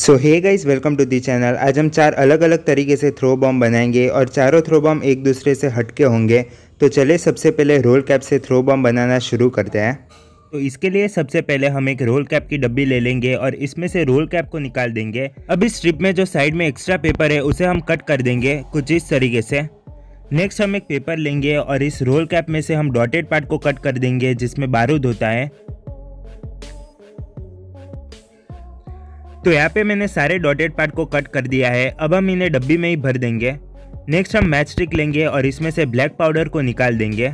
So hey guys welcome to the channel आज हम चार अलग अलग तरीके से थ्रो बॉम्ब बनाएँगे और चारों थ्रो बॉम्ब एक दूसरे से हटके होंगे। तो चले सबसे पहले रोल कैप से थ्रो बॉम्ब बनाना शुरू करते हैं। तो इसके लिए सबसे पहले हम एक रोल कैप की डब्बी ले लेंगे और इसमें से रोल कैप को निकाल देंगे। अब इस स्ट्रिप में जो साइड में एक्स्ट्रा पेपर है, उसे हम कट कर देंगे कुछ इस तरीके से। नेक्स्ट हम एक पेपर लेंगे और इस रोल कैप में से हम डॉटेड पार्ट को कट कर देंगे, जिसमें बारूद होता है। तो यहाँ पे मैंने सारे डॉटेड पार्ट को कट कर दिया है। अब हम इन्हें डब्बी में ही भर देंगे। नेक्स्ट हम मैच स्टिक लेंगे और इसमें से ब्लैक पाउडर को निकाल देंगे।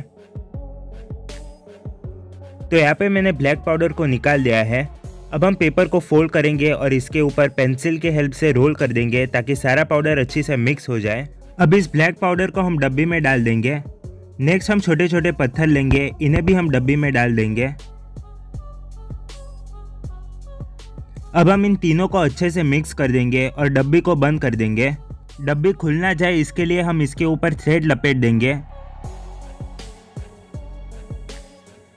तो यहाँ पे मैंने ब्लैक पाउडर को निकाल दिया है। अब हम पेपर को फोल्ड करेंगे और इसके ऊपर पेंसिल के हेल्प से रोल कर देंगे ताकि सारा पाउडर अच्छी से मिक्स हो जाए। अब इस ब्लैक पाउडर को हम डब्बी में डाल देंगे। नेक्स्ट हम छोटे छोटे पत्थर लेंगे। इन्हें भी हम डब्बी में डाल देंगे। अब हम इन तीनों को अच्छे से मिक्स कर देंगे और डब्बी को बंद कर देंगे। डब्बी खुल ना जाए, इसके लिए हम इसके ऊपर थ्रेड लपेट देंगे।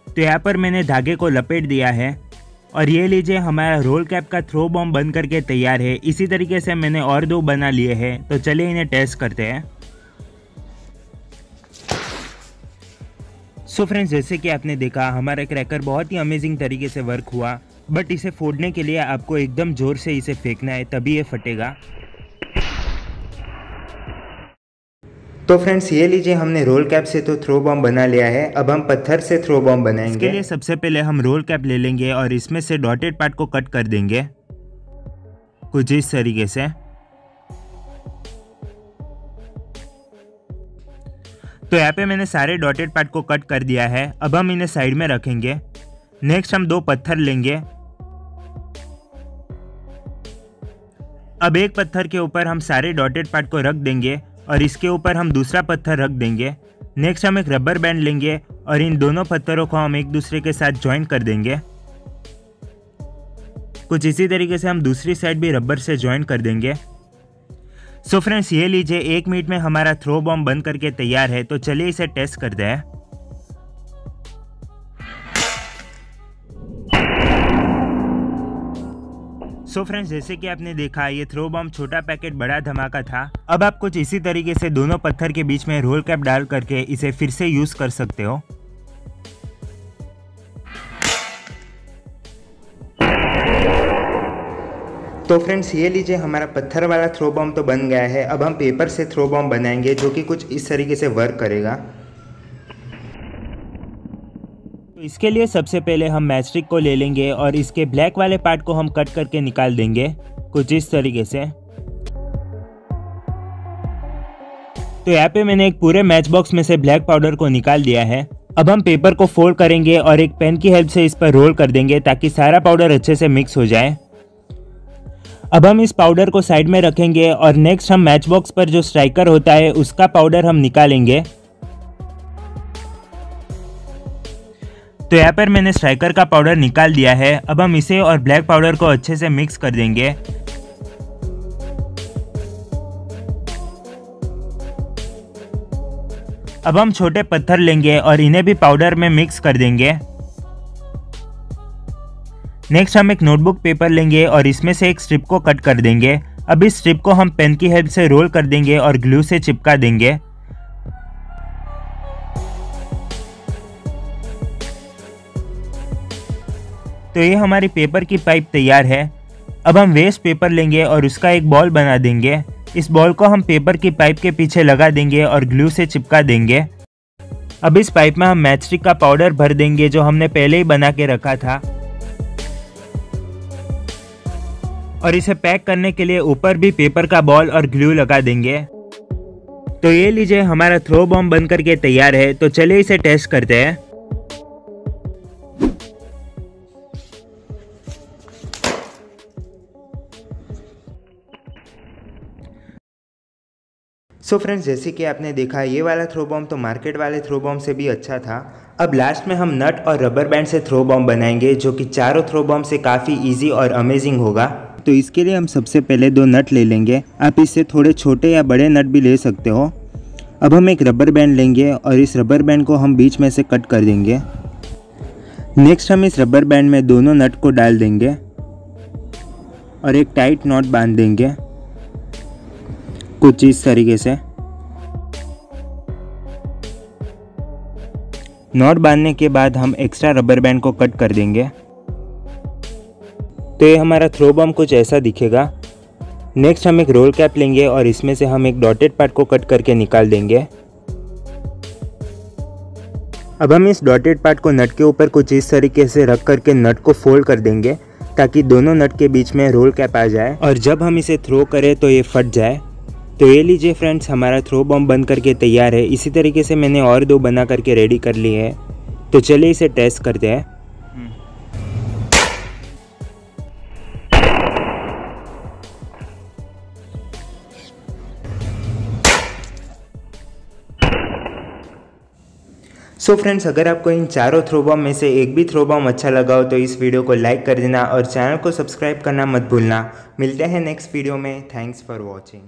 तो यहाँ पर मैंने धागे को लपेट दिया है। और ये लीजिए, हमारा रोल कैप का थ्रो बॉम्ब बन करके तैयार है। इसी तरीके से मैंने और दो बना लिए हैं। तो चलिए इन्हें टेस्ट करते हैं। सो so फ्रेंड्स जैसे कि आपने देखा, हमारा क्रैकर बहुत ही अमेजिंग तरीके से वर्क हुआ। बट इसे फोड़ने के लिए आपको एकदम ज़ोर से इसे फेंकना है तभी ये फटेगा। तो फ्रेंड्स ये लीजिए हमने रोल कैप से तो थ्रो बॉम्ब बना लिया है। अब हम पत्थर से थ्रो बॉम्ब बनाएँगे। इसके लिए सबसे पहले हम रोल कैप ले लेंगे और इसमें से डॉटेड पार्ट को कट कर देंगे। कुछ इस तरीके से। तो यहाँ पे मैंने सारे डॉटेड पार्ट को कट कर दिया है। अब हम इन्हें साइड में रखेंगे। नेक्स्ट हम दो पत्थर लेंगे। अब एक पत्थर के ऊपर हम सारे डॉटेड पार्ट को रख देंगे और इसके ऊपर हम दूसरा पत्थर रख देंगे। नेक्स्ट हम एक रबर बैंड लेंगे और इन दोनों पत्थरों को हम एक दूसरे के साथ ज्वाइन कर देंगे। कुछ इसी तरीके से हम दूसरी साइड भी रबर से ज्वाइन कर देंगे। सो so फ्रेंड्स ये लीजिए, एक मिनट में हमारा थ्रो बॉम्ब बन करके तैयार है तो चलिए इसे टेस्ट करते हैं। सो so फ्रेंड्स जैसे कि आपने देखा, ये थ्रो बॉम्ब छोटा पैकेट बड़ा धमाका था। अब आप कुछ इसी तरीके से दोनों पत्थर के बीच में रोल कैप डाल करके इसे फिर से यूज़ कर सकते हो। तो फ्रेंड्स ये लीजिए हमारा पत्थर वाला थ्रो बॉम्ब तो बन गया है। अब हम पेपर से थ्रो बॉम्ब बनाएँगे जो कि कुछ इस तरीके से वर्क करेगा। तो इसके लिए सबसे पहले हम मैस्ट्रिक को ले लेंगे और इसके ब्लैक वाले पार्ट को हम कट करके निकाल देंगे, कुछ इस तरीके से। तो यहाँ पे मैंने एक पूरे मैच बॉक्स में से ब्लैक पाउडर को निकाल दिया है। अब हम पेपर को फोल्ड करेंगे और एक पेन की हेल्प से इस पर रोल कर देंगे ताकि सारा पाउडर अच्छे से मिक्स हो जाए। अब हम इस पाउडर को साइड में रखेंगे और नेक्स्ट हम मैच बॉक्स पर जो स्ट्राइकर होता है, उसका पाउडर हम निकालेंगे। तो यहाँ पर मैंने स्ट्राइकर का पाउडर निकाल दिया है। अब हम इसे और ब्लैक पाउडर को अच्छे से मिक्स कर देंगे। अब हम छोटे पत्थर लेंगे और इन्हें भी पाउडर में मिक्स कर देंगे। नेक्स्ट हम एक नोटबुक पेपर लेंगे और इसमें से एक स्ट्रिप को कट कर देंगे। अब इस स्ट्रिप को हम पेन की हेल्प से रोल कर देंगे और ग्लू से चिपका देंगे। तो ये हमारी पेपर की पाइप तैयार है। अब हम वेस्ट पेपर लेंगे और उसका एक बॉल बना देंगे। इस बॉल को हम पेपर की पाइप के पीछे लगा देंगे और ग्लू से चिपका देंगे। अब इस पाइप में हम मैचस्टिक का पाउडर भर देंगे जो हमने पहले ही बना के रखा था। और इसे पैक करने के लिए ऊपर भी पेपर का बॉल और ग्लू लगा देंगे। तो ये लीजिए, हमारा थ्रो बॉम्ब बन करके तैयार है। तो चलिए इसे टेस्ट करते हैं। सो so फ्रेंड्स जैसे कि आपने देखा, ये वाला थ्रो बॉम्ब तो मार्केट वाले थ्रो बॉम्ब से भी अच्छा था। अब लास्ट में हम नट और रबर बैंड से थ्रो बॉम्ब बनाएँगे, जो कि चारों थ्रो बॉम्ब से काफ़ी इजी और अमेजिंग होगा। तो इसके लिए हम सबसे पहले दो नट ले लेंगे। आप इससे थोड़े छोटे या बड़े नट भी ले सकते हो। अब हम एक रबर बैंड लेंगे और इस रबर बैंड को हम बीच में से कट कर देंगे। नेक्स्ट हम इस रबर बैंड में दोनों नट को डाल देंगे और एक टाइट नॉट बाँध देंगे। कुछ इस तरीके से। नॉट बांधने के बाद हम एक्स्ट्रा रबर बैंड को कट कर देंगे। तो ये हमारा थ्रो बम कुछ ऐसा दिखेगा। नेक्स्ट हम एक रोल कैप लेंगे और इसमें से हम एक डॉटेड पार्ट को कट करके निकाल देंगे। अब हम इस डॉटेड पार्ट को नट के ऊपर कुछ इस तरीके से रख करके नट को फोल्ड कर देंगे, ताकि दोनों नट के बीच में रोल कैप आ जाए। और जब हम इसे थ्रो करें तो ये फट जाए। तो ये लीजिए फ्रेंड्स, हमारा थ्रो बम बंद करके तैयार है। इसी तरीके से मैंने और दो बना करके रेडी कर लिए है। तो चलिए इसे टेस्ट करते हैं। सो so फ्रेंड्स अगर आपको इन चारों थ्रो बॉम में से एक भी थ्रो बॉम अच्छा लगा हो तो इस वीडियो को लाइक कर देना और चैनल को सब्सक्राइब करना मत भूलना। मिलते हैं नेक्स्ट वीडियो में। Thanks for watching